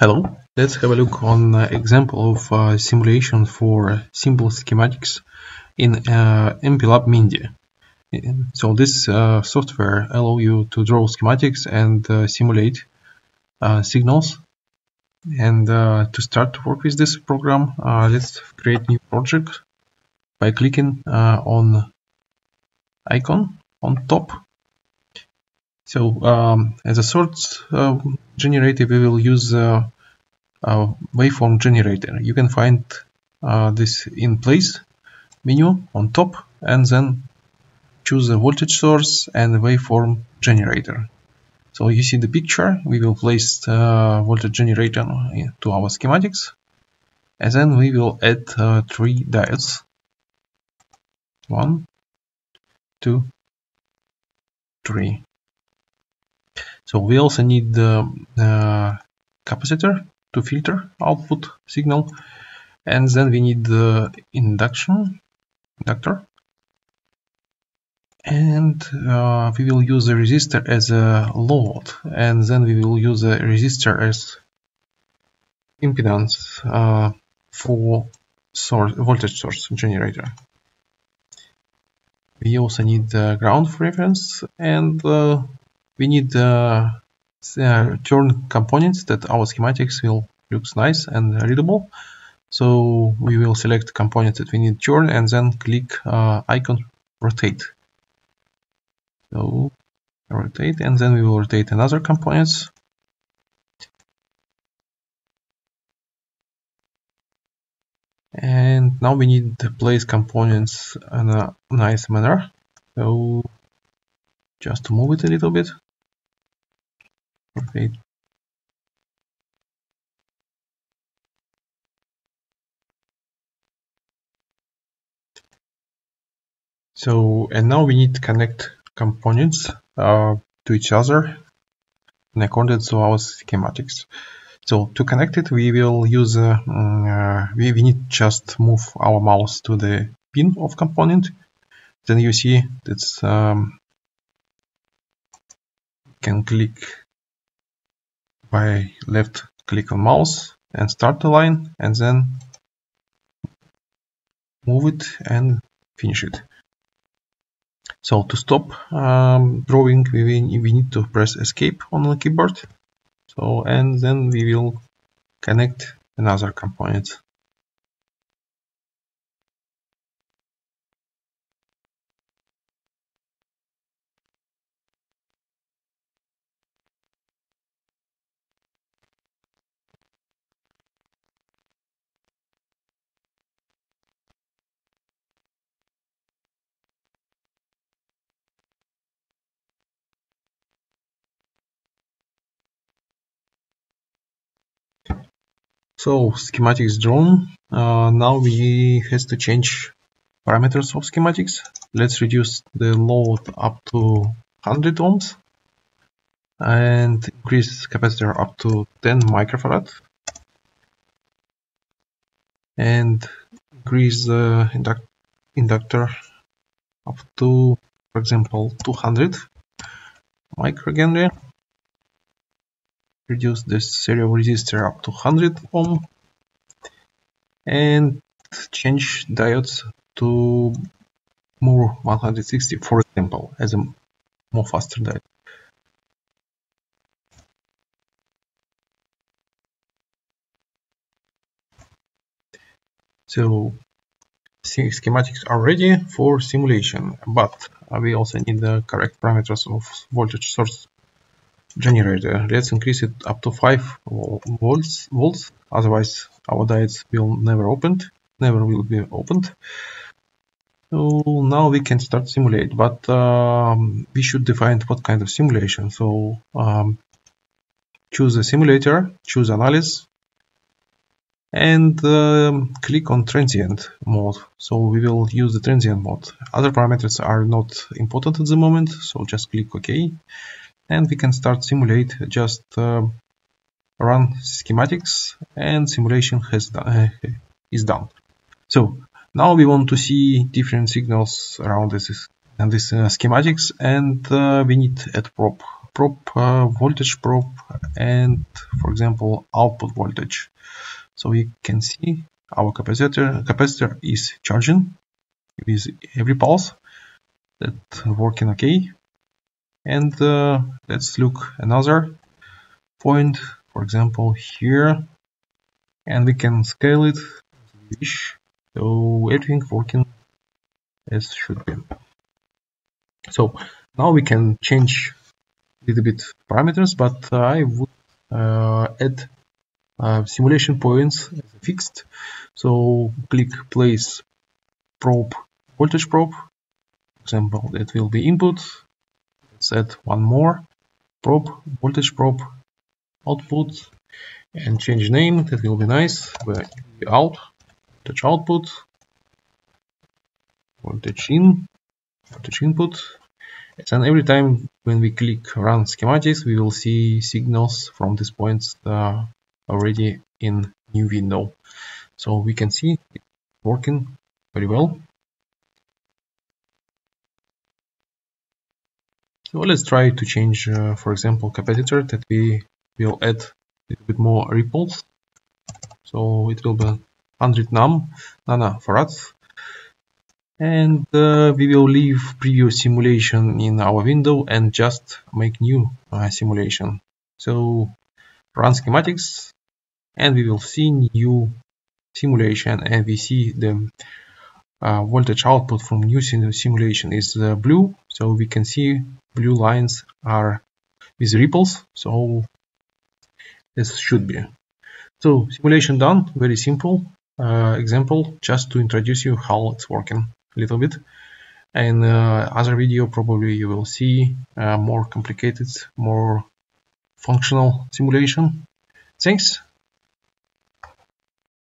Hello, let's have a look on uh, example of uh, simulation for simple schematics in uh, MPLAB Mindi. So this uh, software allow you to draw schematics and uh, simulate uh, signals. And uh, to start to work with this program, let's create new project by clicking on icon on top. So um, as a source generator, we will use uh, a waveform generator. You can find uh, this in place menu on top and then choose a voltage source and waveform generator. So you see the picture, we will place the voltage generator to our schematics and then we will add uh, three diodes. One, two, three. So we also need the uh, capacitor to filter output signal. And then we need the induction inductor. And uh, we will use a resistor as a load. And then we will use a resistor as impedance uh, for source voltage source generator. We also need the ground reference and uh, we need uh, uh, turn components that our schematics will looks nice and readable. So we will select components that we need turn and then click uh, icon rotate. So rotate and then we will rotate another components. And now we need to place components in a nice manner. So just to move it a little bit So, and now we need to connect components uh, to each other in accordance to our schematics. So to connect it, we will use, uh, mm, uh, we, we need just move our mouse to the pin of component. Then you see that's, um, can click by left click on mouse and start the line and then move it and finish it. So to stop um, drawing we, we need to press escape on the keyboard. So and then we will connect another component. So schematic is drawn. Uh, now we has to change parameters of schematics. Let's reduce the load up to 100 ohms and increase capacitor up to 10 microfarad and increase the induct inductor up to, for example, 200 microhenry reduce the serial resistor up to 100 ohm and change diodes to more 160 for example as a more faster diode. So schematics are ready for simulation but we also need the correct parameters of voltage source generator. Let's increase it up to 5 volts, volts. otherwise our diodes will never opened, never will be opened. So now we can start simulate, but um, we should define what kind of simulation. So um, choose a simulator, choose analysis, and um, click on transient mode. So we will use the transient mode. Other parameters are not important at the moment, so just click OK and we can start simulate just uh, run schematics and simulation has uh, is done so now we want to see different signals around this and this uh, schematics and uh, we need add prop probe, uh, voltage probe, and for example output voltage. So we can see our capacitor capacitor is charging with every pulse. That working okay. And uh, let's look another point, for example here, and we can scale it wish. So everything working as should be. So now we can change a little bit parameters, but I would uh, add uh, simulation points as fixed. So click place probe voltage probe. For example, that will be input. Add one more probe voltage probe output and change name. That will be nice. where Out voltage output voltage in voltage input and every time when we click run schematics we will see signals from these points uh, already in new window so we can see it working very well so let's try to change uh, for example capacitor that we will add a little bit more ripples. So it will be 100 num nanofarads and uh, we will leave previous simulation in our window and just make new uh, simulation. So run schematics and we will see new simulation and we see the uh, voltage output from new simulation is uh, blue so we can see blue lines are with ripples so this should be. So simulation done very simple. Uh, example just to introduce you how it's working a little bit. And uh, other video probably you will see uh, more complicated more functional simulation. Thanks